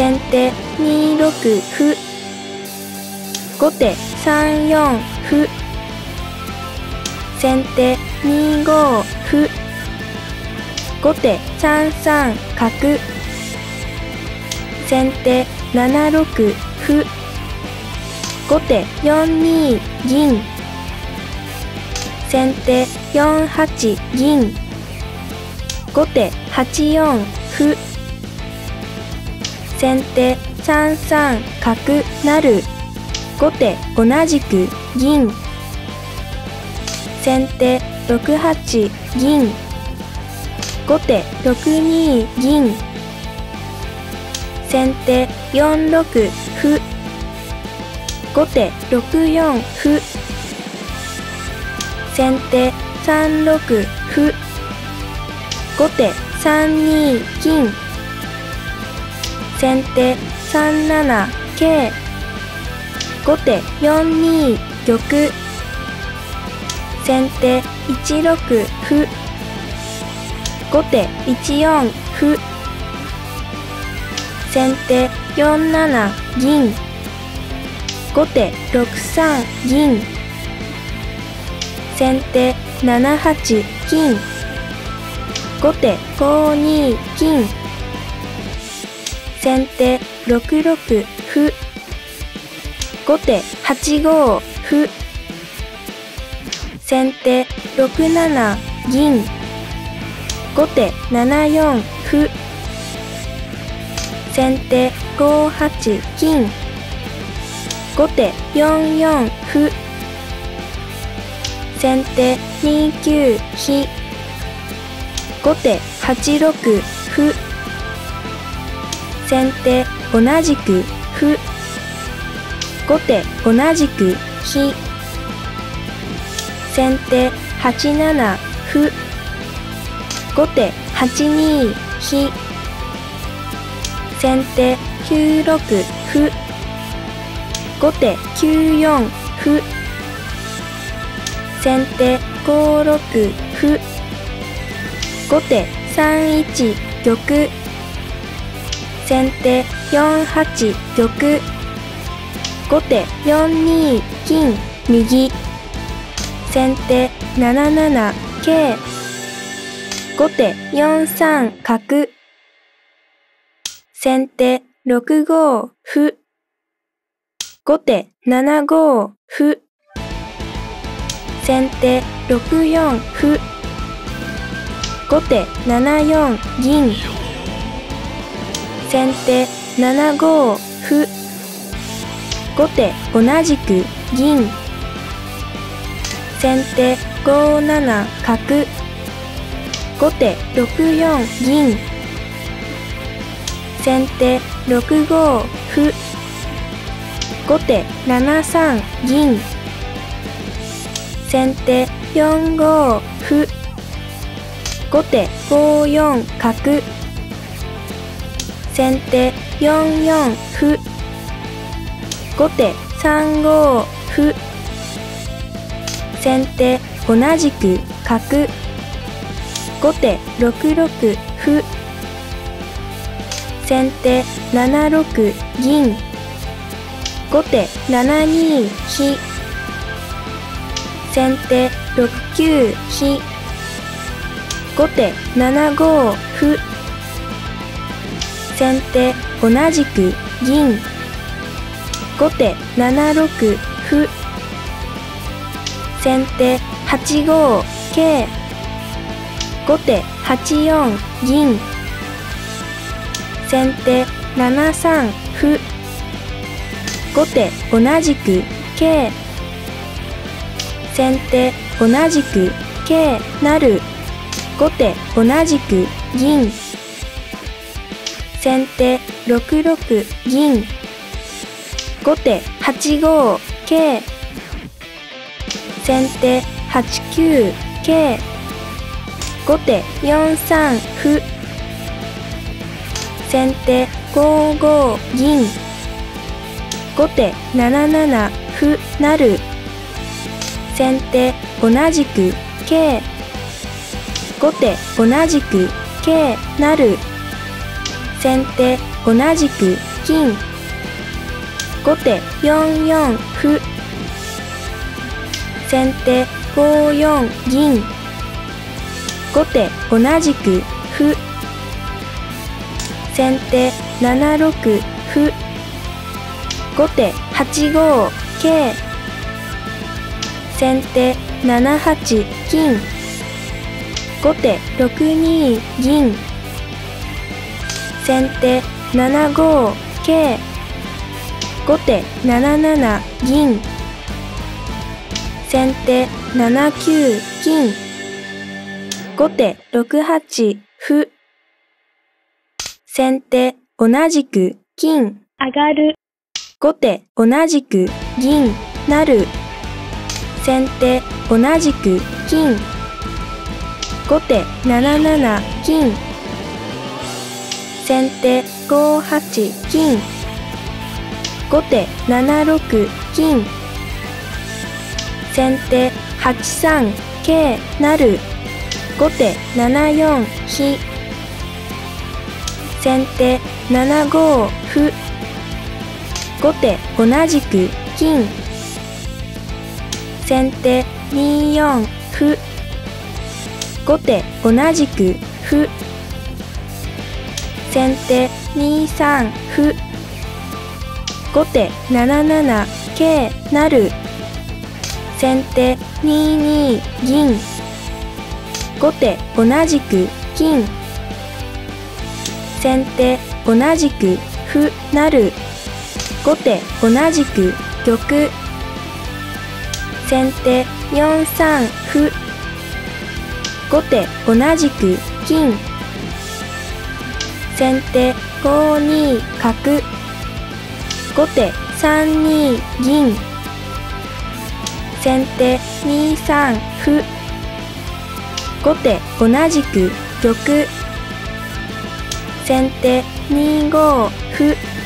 先手2六歩。後手3四歩。先手2五歩。後手3三角。先手7六歩。後手4二銀。先手4八銀。後手8四歩。先手3三角成。後手同じく銀。先手6八銀。後手6二銀。先手4六歩。後手6四歩。先手3六歩。後手3二金。先手3七桂後手4二玉。先手1六歩。後手1四歩。先手4七銀。後手6三銀。先手7八金。後手5二金。先手6六歩後手8五歩先手6七銀後手7四歩先手5八金後手4四歩先手2九飛後手8六歩先手同じく歩後手同じく飛先手8七歩後手8二飛先手9六歩後手9四歩先手5六歩後手3一玉。先手4八玉後手4二金右。先手7七桂後手4三角。先手6五歩。後手7五歩。先手6四歩。後手7四銀。先手7五歩。後手同じく銀。先手5七角。後手6四銀。先手6五歩。後手7三銀。先手4五歩。後手5四角。先手4四歩後手3五歩先手同じく角後手6六歩先手7六銀後手7二飛先手6九飛後手7五歩先手同じく銀。後手7六歩。先手8五桂。後手8四銀。先手7三歩。後手同じく桂。先手同じく桂成後手同じく銀。先手6六銀。後手8五桂先手8九桂後手4三歩。先手5五銀。後手7七歩成先手同じく桂後手同じく桂成先手同じく金。後手4四歩。先手5四銀。後手同じく歩。先手7六歩。後手8五桂。先手7八金。後手6二銀。先手7五桂後手7七銀。先手7九金。後手6八歩。先手同じく金。上がる。後手同じく銀。なる。先手同じく金。後手7七金先手5八金。後手7六金。先手8三桂成。後手7四飛。先手7五歩。後手同じく金。先手2四歩。後手同じく歩。先手2三歩。後手7七桂成先手2二銀。後手同じく金。先手同じく歩成後手同じく玉。先手4三歩。後手同じく金。先手5二角後手3二銀。先手2三歩。後手同じく玉。先手2五歩。